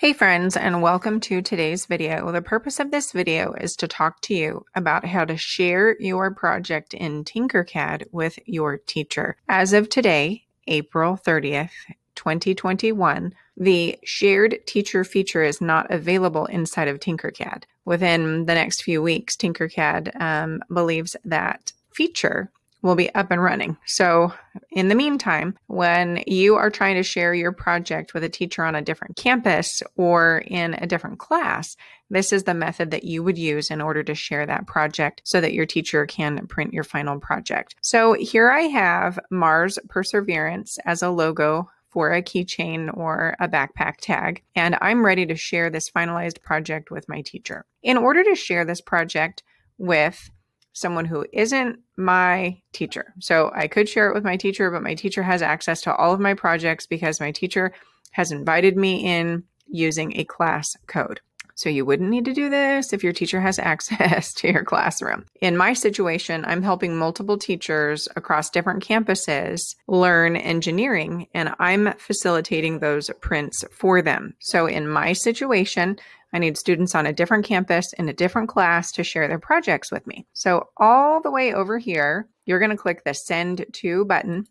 Hey friends, and welcome to today's video. The purpose of this video is to talk to you about how to share your project in Tinkercad with your teacher. As of today, April 30th, 2021, the shared teacher feature is not available inside of Tinkercad. Within the next few weeks, Tinkercad um, believes that feature will be up and running. So, in the meantime, when you are trying to share your project with a teacher on a different campus or in a different class, this is the method that you would use in order to share that project so that your teacher can print your final project. So, here I have Mars Perseverance as a logo for a keychain or a backpack tag, and I'm ready to share this finalized project with my teacher. In order to share this project with someone who isn't my teacher. So I could share it with my teacher, but my teacher has access to all of my projects because my teacher has invited me in using a class code. So you wouldn't need to do this if your teacher has access to your classroom. In my situation, I'm helping multiple teachers across different campuses learn engineering and I'm facilitating those prints for them. So in my situation, I need students on a different campus in a different class to share their projects with me. So all the way over here, you're going to click the send to button.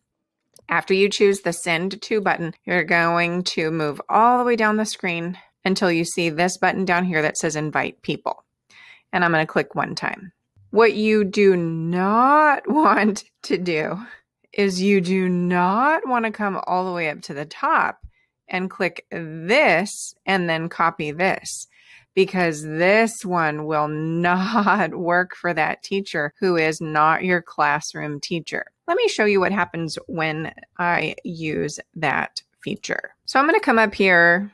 After you choose the send to button, you're going to move all the way down the screen until you see this button down here that says invite people. And I'm going to click one time. What you do not want to do is you do not want to come all the way up to the top and click this and then copy this because this one will not work for that teacher who is not your classroom teacher. Let me show you what happens when I use that feature. So I'm going to come up here.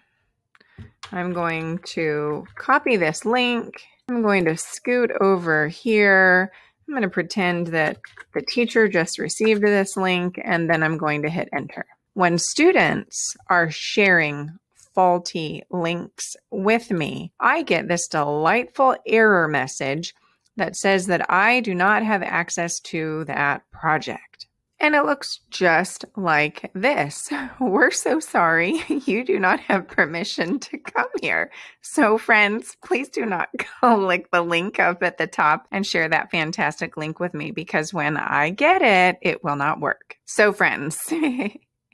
I'm going to copy this link. I'm going to scoot over here. I'm going to pretend that the teacher just received this link and then I'm going to hit enter. When students are sharing faulty links with me, I get this delightful error message that says that I do not have access to that project. And it looks just like this. We're so sorry. You do not have permission to come here. So, friends, please do not click the link up at the top and share that fantastic link with me because when I get it, it will not work. So, friends,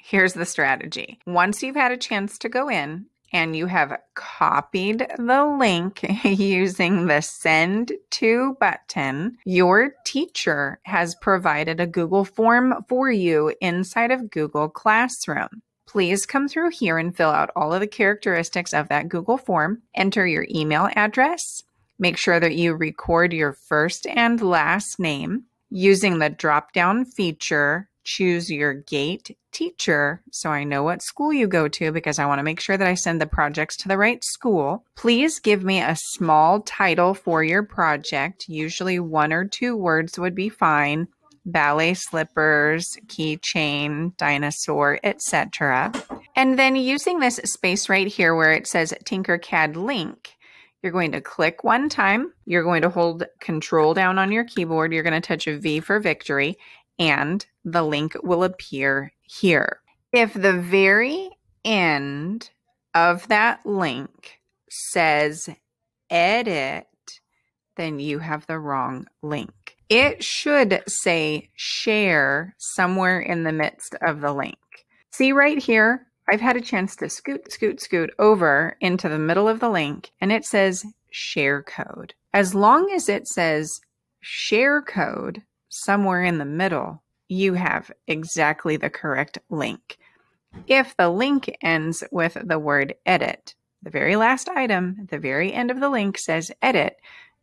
Here's the strategy. Once you've had a chance to go in and you have copied the link using the send to button, your teacher has provided a Google form for you inside of Google Classroom. Please come through here and fill out all of the characteristics of that Google form. Enter your email address. Make sure that you record your first and last name using the drop down feature choose your gate teacher so I know what school you go to because I want to make sure that I send the projects to the right school. Please give me a small title for your project. Usually one or two words would be fine. Ballet slippers, keychain, dinosaur, etc. And then using this space right here where it says Tinkercad link, you're going to click one time. You're going to hold control down on your keyboard. You're going to touch a V for victory and the link will appear here. If the very end of that link says edit, then you have the wrong link. It should say share somewhere in the midst of the link. See right here, I've had a chance to scoot, scoot, scoot over into the middle of the link and it says share code. As long as it says share code somewhere in the middle, you have exactly the correct link. If the link ends with the word edit, the very last item, the very end of the link says edit,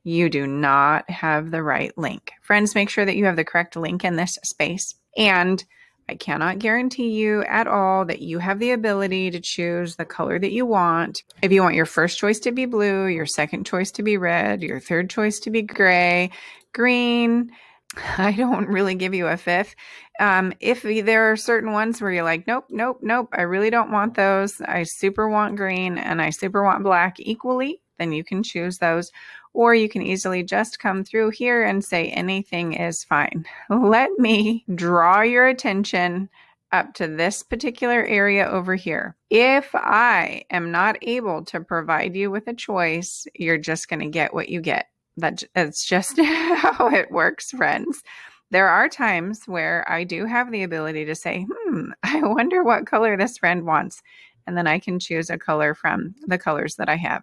you do not have the right link. Friends, make sure that you have the correct link in this space. And I cannot guarantee you at all that you have the ability to choose the color that you want. If you want your first choice to be blue, your second choice to be red, your third choice to be gray, green, I don't really give you a fifth. Um, if there are certain ones where you're like, nope, nope, nope, I really don't want those. I super want green and I super want black equally, then you can choose those. Or you can easily just come through here and say anything is fine. Let me draw your attention up to this particular area over here. If I am not able to provide you with a choice, you're just going to get what you get. That, it's just how it works, friends. There are times where I do have the ability to say, hmm, I wonder what color this friend wants. And then I can choose a color from the colors that I have.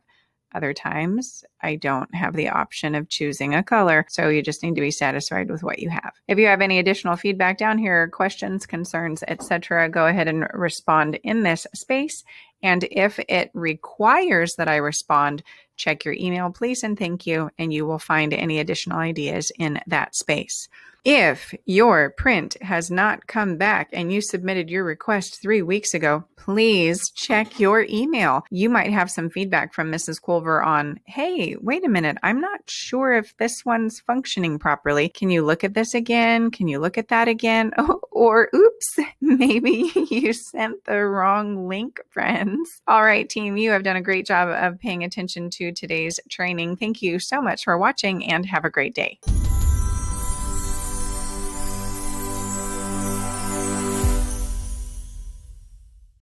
Other times, I don't have the option of choosing a color, so you just need to be satisfied with what you have. If you have any additional feedback down here, questions, concerns, etc., go ahead and respond in this space. And if it requires that I respond, check your email, please, and thank you, and you will find any additional ideas in that space. If your print has not come back and you submitted your request three weeks ago, please check your email. You might have some feedback from Mrs. Culver on, hey, wait a minute, I'm not sure if this one's functioning properly. Can you look at this again? Can you look at that again? or oops, maybe you sent the wrong link, friends. All right, team, you have done a great job of paying attention to today's training. Thank you so much for watching and have a great day.